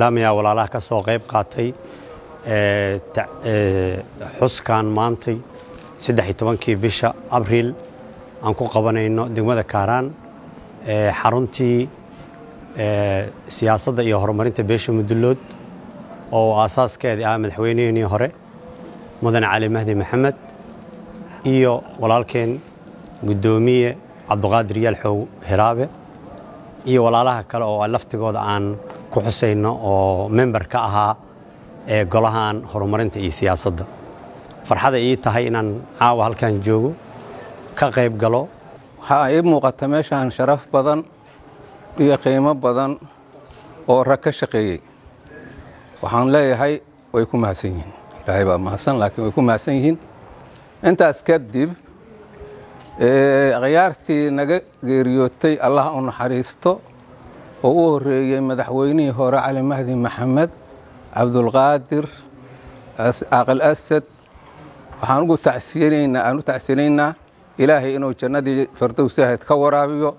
laamiyaa walaalaha ka soo qayb qaatay xuskan maantay saddex iyo tobankii bisha abriil aan ku qabanayno degmada kaaraan xaruntii siyaasadda iyo horumarinta beesha mudullood oo aasaaskeedii ah madaxweyneheenii hore mudane cali mahdi maxamed iyo walaalkeen guddoomiye cabduqaadir yaalxow hiraabe iyo walaalaha kale oo laftigooda aan ku xusayno oo member ka ahaa ee golahan horumarinta iyo siyaasadda. Farxada ii tahay inaan caawa halkan joogo ka qayb galo. Waxaa ii muuqata meeshaan sharaf badan iyo qiimo badan oo rag ka shaqeeyey waxaan leeyahay way ku mahadsan yihiin. Ilaahay baa mahadsan laakiin way ku mahadsan yihiin. Intaas kadib khiyaartii naga geeriyootay allah u naxariisto oo u horreeyey madaxweynihii hore cali mahdi maxamed cabdulqaadir caaqil asad waxaan ugu tacsiyanaynaa aan u tacsiyanaynaa ilaahay inuu jannadii fardowsahayd ka waraabiyo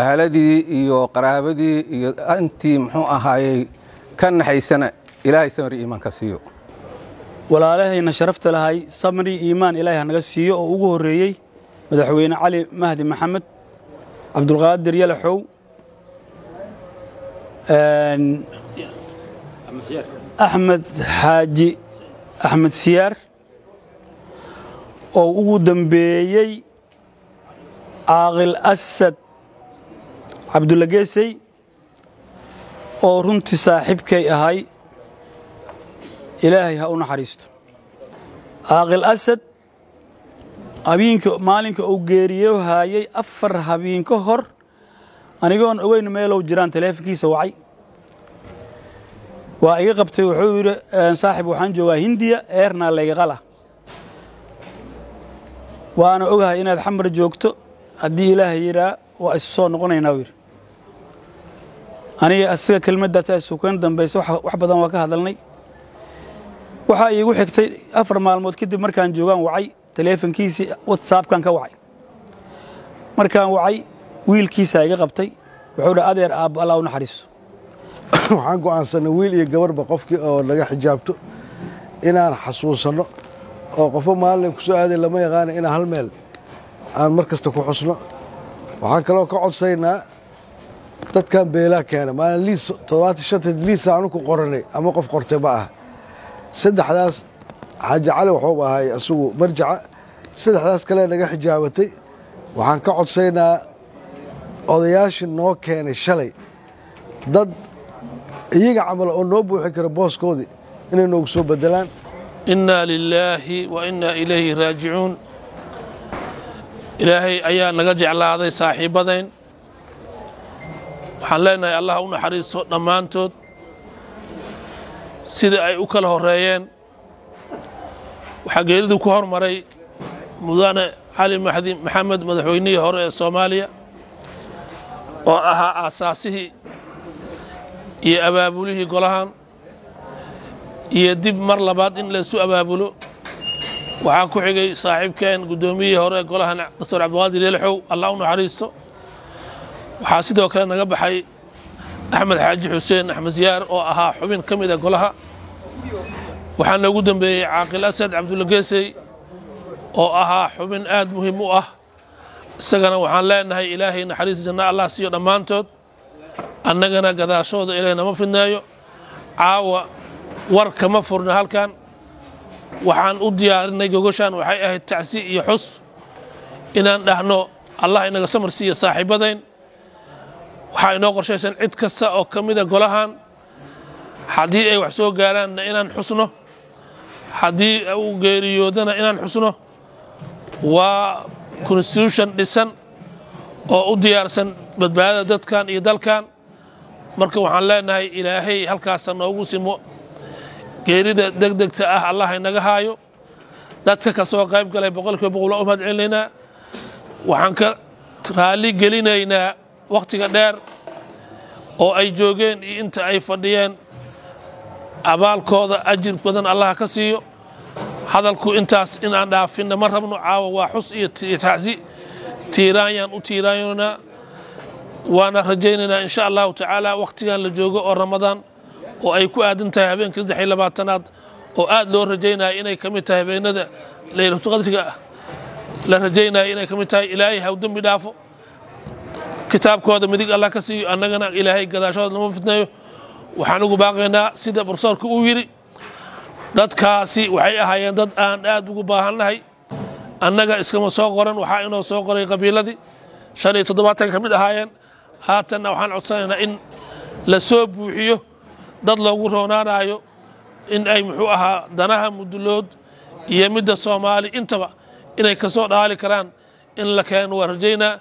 ahladii iyo qaraabadii iyo intii muxuu ahaayey ka naxaysana ilaahay samri iimaan siiyo. Walaalahayna sharafta lahay samri iimaan ilaahay hanaga siiyo oo ugu horreeyey madaxweyne cali mahdi maxamed cabdulqaadir yalaxow axmed xaaji axmed siyaar oo ugu dambeeyey caaqil asad cabdulla geesey oo runtii saaxiibkay ahay ilaahay ha u naxariisto. Caaqil asad habeenka maalinka uu geeriyo haayay afar habeen ka hor anigoon ogeyn meelow jiraan taleefonkiisa wacay. Waa iga qabtay wuxuu yidhi saaxib waxaan joogaa hindiya eerna layga qala. Waana ogahay inaad xamar joogto haddii ilaahay yidhaa waa isu soo noqonaynaa yidhi. Aniga asiga kelmaddaas isukan dambaysa wax badan waa ka hadalnay waxaa iigu xigtay afar maalmood kadib markaan joogaan wacay taleefonkiisii whatsappkan ka wacay. Markaan wacay wiilkiisaa iga qabtay wuxuu dha adeer aabbo allah u naxariiso waxaan go'aansanay wiil iyo gabarba qofkii oo naga xijaabto inaan xasuusanno oo qofba maalin ku soo aaday lama yaqaana inaan hal meel aan mar kasta ku xusno. Waxaan kaloo ka codsaynaa dadkan beelaa keena maalin liis toddobaatan shanteed liisa aanu ku qoranay ama qof qortay ma aha saddexdaas xaaji cali wuxuu ahay asugu marjaca. Saddexdaas kale naga xijaabatay. Waxaan ka codsaynaa odayaashii noo keenay shalay. Dad iyaga camal oo noo buuxi kara booskoodii inay noogu soo bedelaan innaa lilaahi wa innaa ilayhi raajicuun. Ilaahay ayaa naga jeclaaday saaxiibbadayn waxaan leenahay allah u naxariisto dhammaantood sida ay u kala horreeyeen. Waxaa geeridu ku hormaray mudane cali maxdi maxamed madaxweynihii hore ee soomaaliya oo ahaa aasaasihii iyo abaabulihii golahan iyo dib mar labaad in laysu abaabulo. Waxaa ku xigay saaxiibkeen guddoomiyihii hore ee golahan doctor cabdiqaadir yelxow allah u naxariisto. Waxaa sidoo kale naga baxay axmed xaaji xuseen axmed siyaar oo ahaa xubin ka mida golaha. Waxaa noogu dembeeyey caaqil asad cabdulla geesey oo ahaa xubin aad muhiim u ah. Isagana waxaan leenahay ilaahay naxariis janna allah siiyo dhammaantood. Annagana gadaashooda ilaahay nama fidneeyo caawa war kama furna halkan. Waxaan u diyaarinay gogoshaan waxay ahayd tacsi iyo xus. Inaan dhahno allah inaga samar siiya saaxiibadayn waxaa inoo qorshaysan cid kasta oo ka mida golahan. Haddii ay wax soo gaaraanna inaan xusno haddii uu geeriyoodana inaan xusno waa constitution dhisan oo u diyaarsan badbaadada dadkan iyo dalkan. Marka waxaan leenahay ilaahay halkaasa noogu simo. Geerida degdegta ah allah inaga haayo. Dadka ka soo qayb galay boqolkiiba boqol waa u mahad celinaynaa waxaan ka raalli gelinaynaa wakhtiga dheer oo ay joogeen iyo inta ay fadhiyeen abaalkooda ajir badan allah ka siiyo. Hadalku intaas in aan dhaafinna ma rabno caawa waa xus iyo tacsi. Tiiraanyaan u tiiraanyoonaa waana rajaynaynaa insha allahu tacaala wakhtigan la joogo oo ramadaan oo ay ku aadan tahay habeenka saddex iyo labaatanaad oo aad loo rajaynaya inay ka mid tahay habeenada laylatulqadriga la rajaynaya inay ka mid tahay ilaahay haw dembi dhaafo kitaabkooda midig allah ka siiyo annagana ilaahay gadaashooda lama fitneeyo waxaan ugu baaqaynaa sida bursoorka uu yidhi dadkaasi waxay ahaayeen dad aan aad ugu baahannahay annaga iskama soo qoran waxaa inoo soo qoray qabiiladii. Shan iyo toddobaatan ka mid ahaayeen. Haatanna waxaan codsanaynaa in la soo buuxiyo dad loogu roonaanayo in ay muxuu ahaa danaha mudulood iyo midda soomaali intaba inay ka soo dhaali karaan in la keeno waa rajaynaa